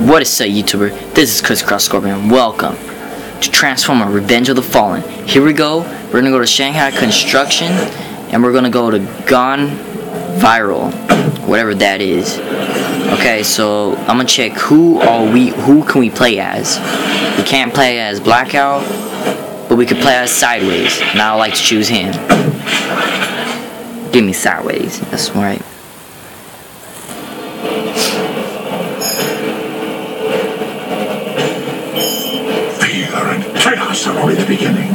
What is up, YouTuber? This is Chris Cross Scorpion. Welcome to Transformer Revenge of the Fallen. Here we go. We're gonna go to Shanghai Construction, and we're gonna go to Gone Viral, whatever that is. Okay, so I'm gonna check who are we, who can we play as. We can't play as Blackout, but we could play as Sideways, and I like to choose him. Give me Sideways. That's right. Chaos are only the beginning.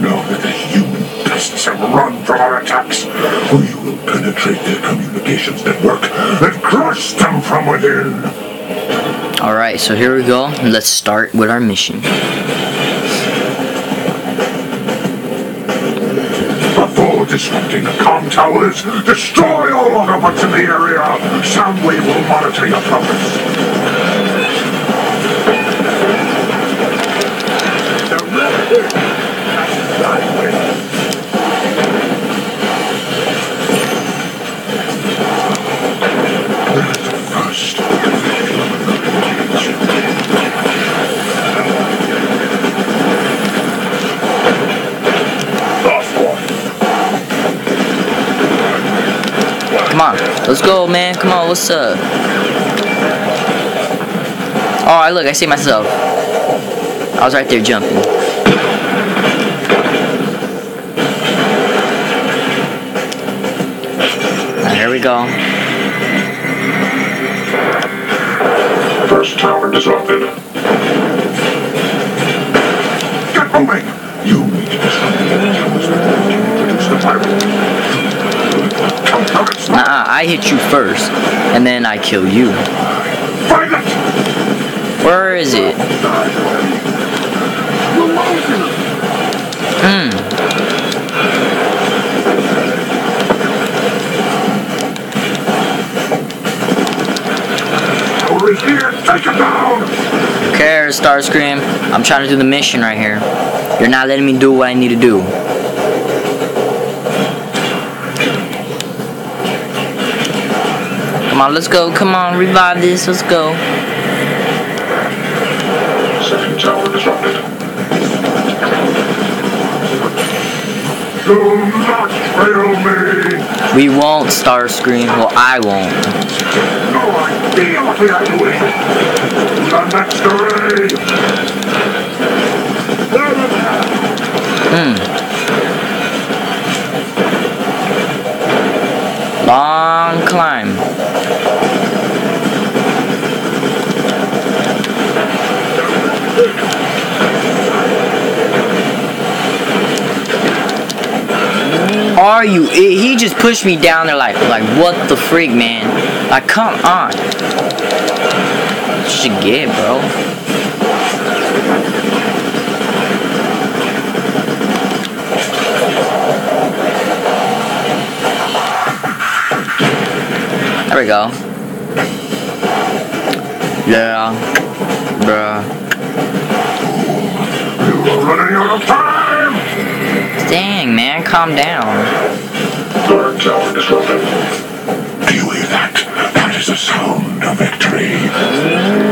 Know that the human pests have run from our attacks, or you will penetrate their communications network and crush them from within. Alright, so here we go. Let's start with our mission. Before disrupting the com towers, destroy all Autobots in the area. Soundwave will monitor your progress. Let's go, man. Come on, what's up? Oh, I look, I see myself. I was right there jumping. Now, here we go. First tower disrupted. Get moving! You need to before you introduce the pirate. Nah, I hit you first, and then I kill you. Where is it? Hmm. Who cares, Starscream? I'm trying to do the mission right here. You're not letting me do what I need to do. On, let's go. Come on, revive this. Let's go. We won't, Starscream. Well, I won't. No! The! Hmm. Long climb. Are you? He just pushed me down there like, like what the freak, man? Like, come on. You should get, bro. There we go. Yeah. Bruh. You are running out of time! Dang, man, calm down. Third tower disrupted. Do you hear that? That is the sound of victory.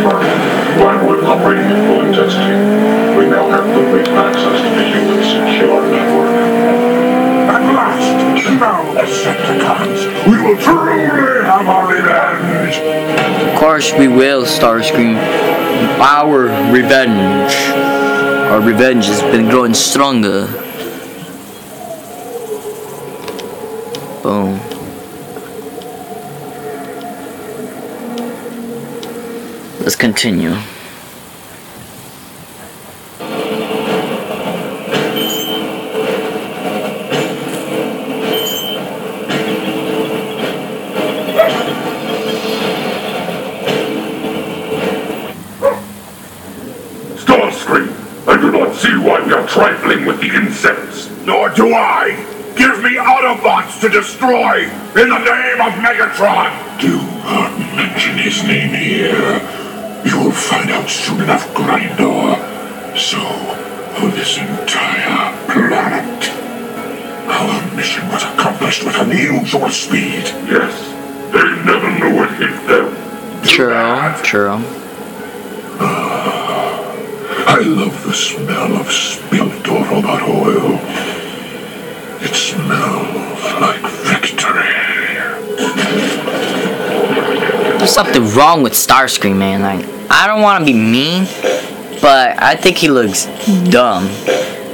Course we will, Starscream. Our revenge. Our revenge has been growing stronger. Boom. Let's continue. We are trifling with the insects. Nor do I. Give me Autobots to destroy in the name of Megatron. Do not mention his name here. You will find out soon enough, Grindor. So, for this entire planet, our mission was accomplished with unusual speed. Yes, they never knew what hit them. True, true. I love the smell of spilled Autobot oil. It smells like victory. There's something wrong with Starscream, man. Like, I don't want to be mean, but I think he looks dumb.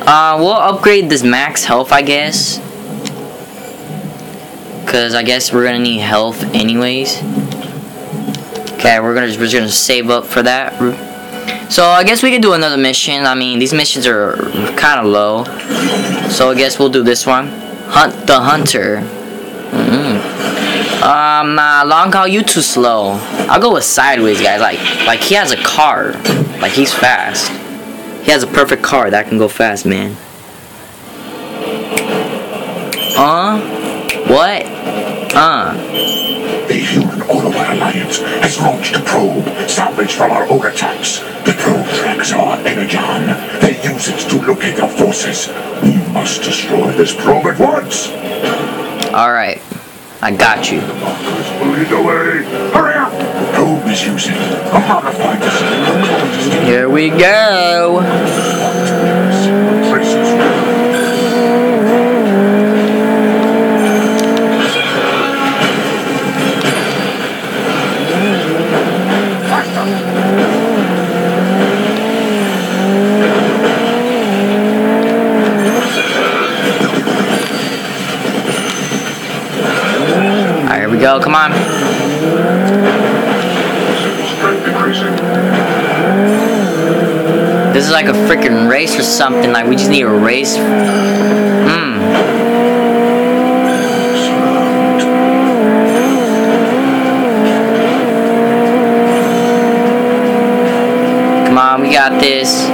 Uh, we'll upgrade this max health, I guess. Cause I guess we're gonna need health anyways. Okay, we're gonna we're just gonna save up for that. So I guess we could do another mission. I mean, these missions are kind of low. So I guess we'll do this one. Hunt the hunter. Mm -hmm. Um, Long Haul, you too slow. I'll go with sideways, guys. Like, like he has a car. Like he's fast. He has a perfect car that can go fast, man. Uh, what? Uh. The Human Autobot Alliance has launched a probe salvaged from our old attacks. The probe tracks our energon. They use it to locate our forces. We must destroy this probe at once. Alright. I got you. Lead the way. Hurry up! The probe is using a modified Here we go. Go. Come on. This is like a freaking race or something. Like, we just need a race. Mmm. Come on, we got this.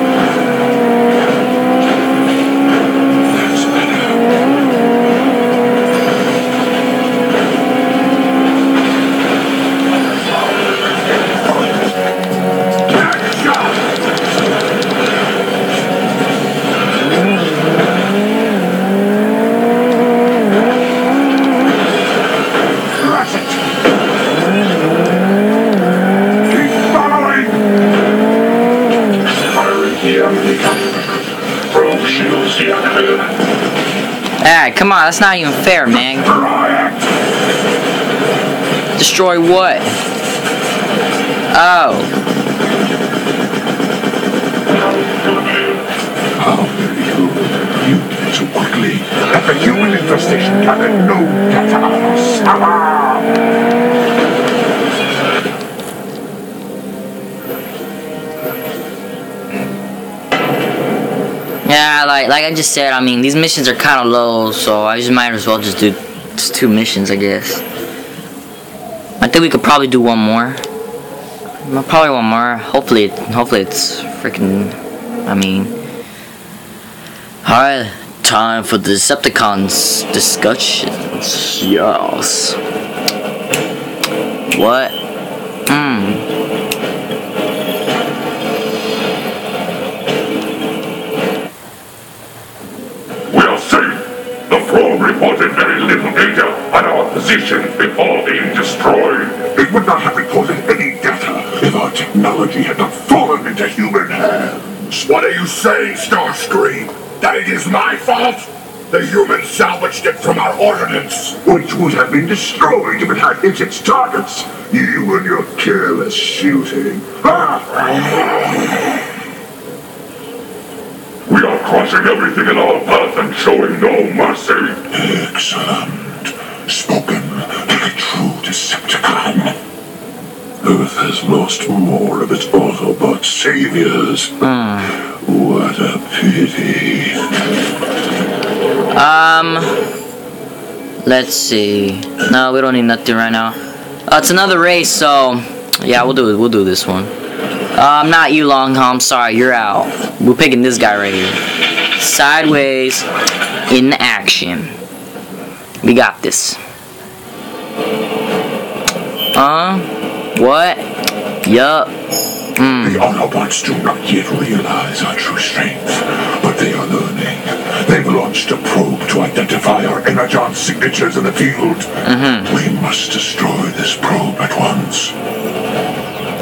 Alright, come on, that's not even fair, man. Destroy what? Oh. How. You did so quickly the human infestation gathered no data like like I just said, I mean these missions are kind of low, so I just might as well just do just two missions, I guess. I think we could probably do one more. Probably one more. Hopefully, hopefully it's freaking. I mean, all right, time for the Decepticons discussions. Yes. What? Hmm. Very little data on our position before being destroyed. It would not have reported any data if our technology had not fallen into human hands. What are you saying, Starscream? That it is my fault? The humans salvaged it from our ordnance, which would have been destroyed if it had hit its targets. You and your careless shooting. We are crushing everything in our path and showing no mercy. Excellent. Spoken like a true Decepticon. Earth has lost more of its Autobot saviors. What a pity. Um, let's see. No, we don't need nothing right now. Uh, it's another race, so yeah, we'll do it. We'll do this one. Um, not you, Long. I'm sorry, you're out. We're picking this guy right here. Sideways in action. We got this. Uh, what? Yup. Mm. The Autobots do not yet realize our true strength, but they are learning. They've launched a probe to identify our energon signatures in the field. Mm -hmm. We must destroy this probe at once.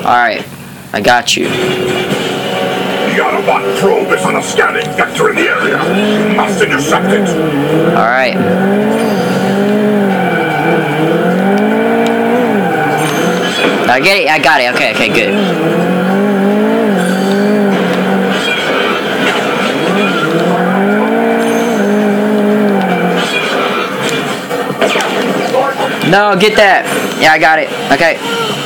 Alright. I got you. The Autobot probe is on a scanning vector in the area. You must intercept it. Alright. I get it, I got it. Okay, okay, good. No, get that. Yeah, I got it. Okay.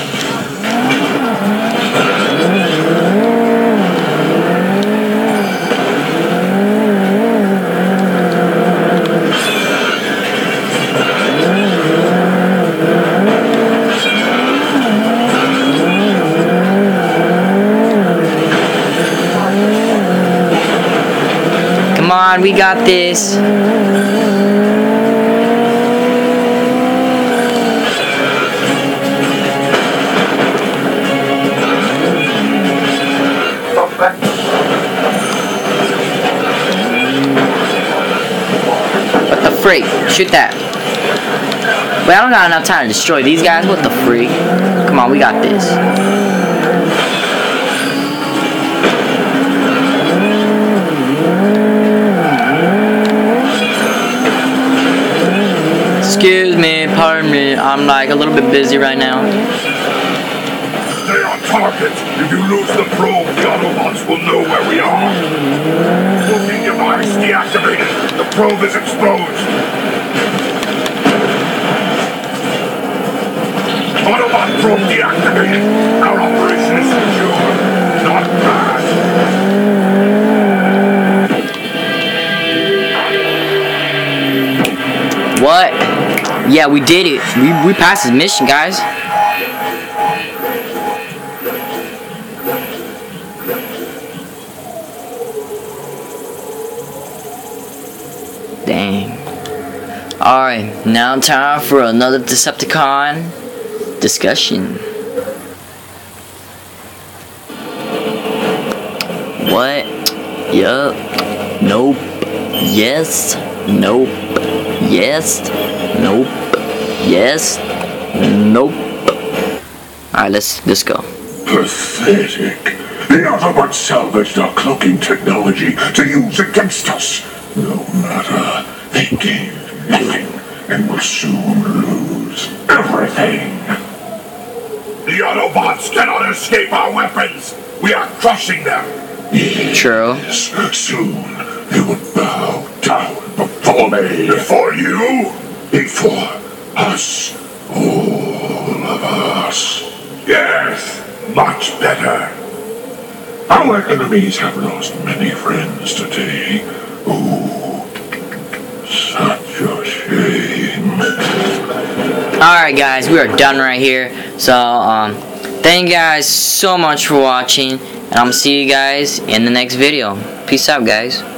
On, we got this. What the freak? Shoot that. Wait, I don't got enough time to destroy these guys. What the freak? Come on, we got this. Excuse me, pardon me. I'm like a little bit busy right now. Stay on target. If you lose the probe, the Autobots will know where we are. Cloaking device deactivated. The probe is exposed. Autobot probe deactivated. Our operation is secure. Not bad. Yeah, we did it. We, we passed this mission, guys. Dang. Alright, now time for another Decepticon discussion. What? Yup. Nope. Yes. Nope. Yes. Nope. Yes. Nope. Alright, let's let's go. Pathetic. The Autobots salvaged our cloaking technology to use against us. No matter. They gained nothing and will soon lose everything. The Autobots cannot escape our weapons. We are crushing them. True. Yes, soon they will bow down before me. Before you? Before us. All of us. Yes, much better. Our enemies have lost many friends today. Oh, such a shame. Alright guys, we are done right here. So um thank you guys so much for watching and I'm see you guys in the next video. Peace out guys.